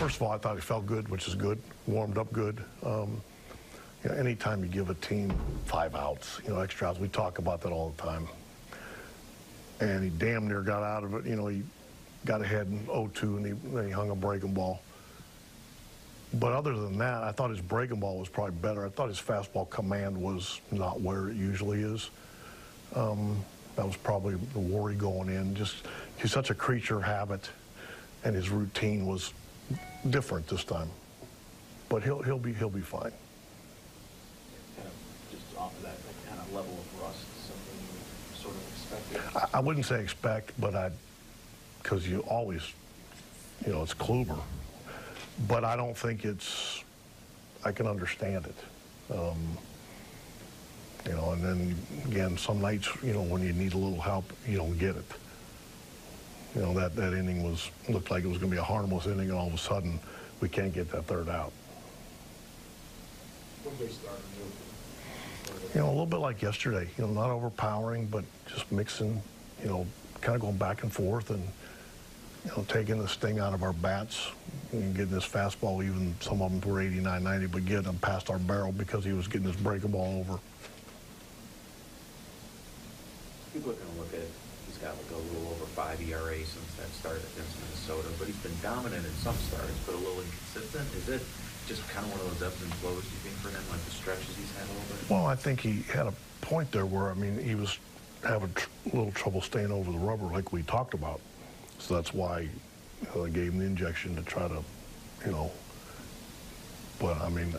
first of all, I thought he felt good, which is good. Warmed up good. Um, you know, anytime you give a team five outs, you know, extra outs, we talk about that all the time. And he damn near got out of it. You know, he got ahead in 0-2 and he, then he hung a breaking ball. But other than that, I thought his breaking ball was probably better. I thought his fastball command was not where it usually is. Um, that was probably the worry going in. Just he's such a creature of habit, and his routine was different this time. But he'll he'll be he'll be fine. kind of just off of that, that kind of level of rust, something you sort of expected? I, I wouldn't say expect, but I, because you always, you know, it's Kluber. But I don't think it's. I can understand it. Um, you know, and then again, some nights, you know, when you need a little help, you don't get it. You know, that, that inning was looked like it was going to be a harmless inning, and all of a sudden, we can't get that third out. What they started with. You know, a little bit like yesterday. You know, not overpowering, but just mixing. You know, kind of going back and forth, and you know, taking the sting out of our bats and getting this fastball. Even some of them were 89, 90, but getting them past our barrel because he was getting his breaking ball over. People are going to look at, he's got like a little over five ERA since that start against Minnesota, but he's been dominant in some starts, but a little inconsistent. Is it just kind of one of those ebbs and flows, do you think, for him, like the stretches he's had a little bit? Well, I think he had a point there where I mean he was having tr- a little trouble staying over the rubber, like we talked about. So that's why you know, gave him the injection to try to, you know. But I mean,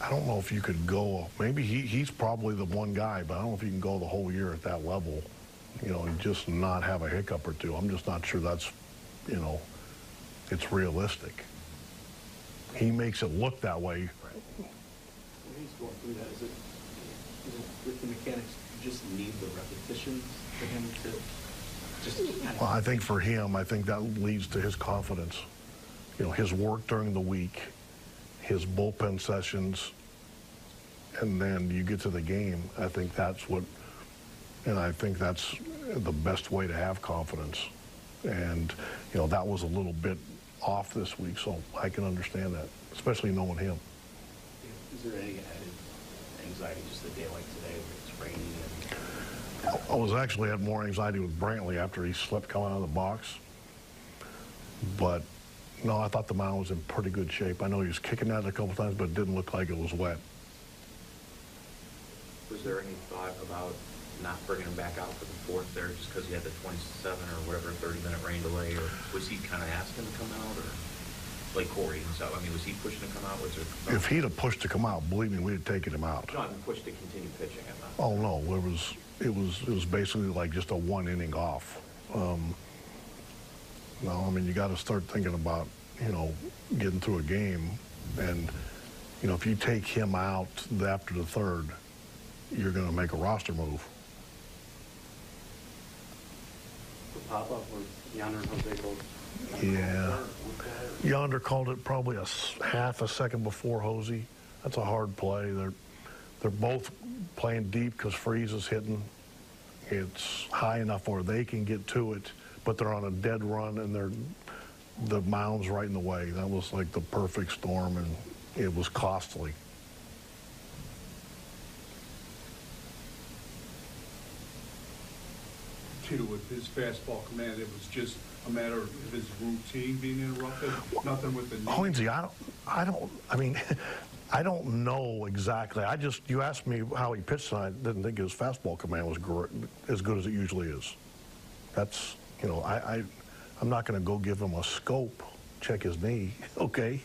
I don't know if you could go. Maybe he, he's probably the one guy, but I don't know if you can go the whole year at that level. You know, and just not have a hiccup or two. I'm just not sure that's, you know, it's realistic. He makes it look that way. When he's going through that, is it, is it with the mechanics, you just need the repetitions for him to just kind of... Well, I think for him, I think that leads to his confidence. You know, his work during the week, his bullpen sessions, and then you get to the game. I think that's what, and I think that's the best way to have confidence. And, you know, that was a little bit off this week, so I can understand that, especially knowing him. Is there any added anxiety just a day like today where it's raining and... I was actually had more anxiety with Brantley after he slipped coming out of the box. But no, I thought the mound was in pretty good shape. I know he was kicking at it a couple times, but it didn't look like it was wet. Was there any thought about not bringing him back out for the fourth there just because he had the 27 or whatever 30-minute rain delay? Or was he kind of asking to come out? Or like Corey and himself? I mean, was he pushing to come out? Was there... If he'd have pushed to come out, believe me, we'd have taken him out. No, I mean, pushed to continue pitching him. Oh no, it was it was it was basically like just a one inning off. Um, no, I mean you got to start thinking about you know getting through a game, and you know if you take him out after the third, you're going to make a roster move. The pop-up where Yonder and Jose both. Yeah. Yonder called it probably a half a second before Jose. That's a hard play. They're they're both playing deep because Freese is hitting. It's high enough where they can get to it, but they're on a dead run and they're the mound's right in the way. That was like the perfect storm, and it was costly. Tito, with his fastball command, it was just a matter of his routine being interrupted, nothing with the knee. I don't, I don't, I mean, I don't know exactly. I just, you asked me how he pitched tonight, didn't think his fastball command was gr- as good as it usually is. That's, you know, I, I, I'm not going to go give him a scope, check his knee, okay?